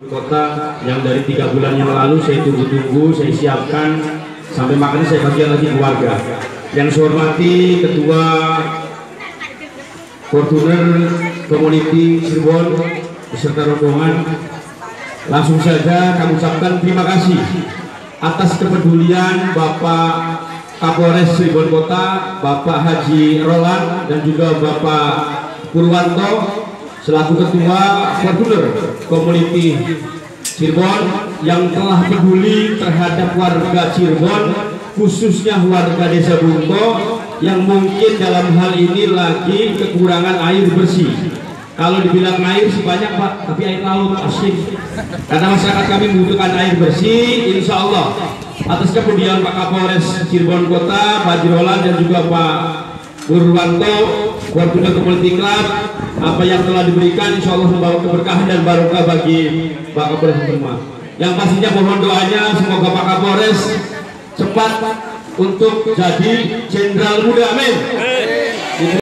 kota yang dari tiga bulan yang lalu saya tunggu-tunggu, saya siapkan sampai makanya saya bagian lagi keluarga. Yang saya hormati Ketua Fortuner Community Cirebon beserta rombongan, langsung saja kami ucapkan terima kasih atas kepedulian Bapak Kapolres Cirebon Kota, Bapak Haji Roland dan juga Bapak Purwanto selaku ketua Fortuner Community Cirebon yang telah peduli terhadap warga Cirebon khususnya warga desa Bunto yang mungkin dalam hal ini lagi kekurangan air bersih. Kalau dibilang air sebanyak pak tapi air laut asin karena masyarakat kami membutuhkan air bersih insya Allah. Atas kemudian Pak Kapolres Cirebon Kota Pak Jirolan dan juga Pak Purwanto Fortuna Community Club apa yang telah diberikan insya Allah membawa keberkahan dan barokah bagi Pak Kapolres semua yang pastinya mohon doanya semoga Pak Kapolres cepat untuk jadi jenderal muda. Amin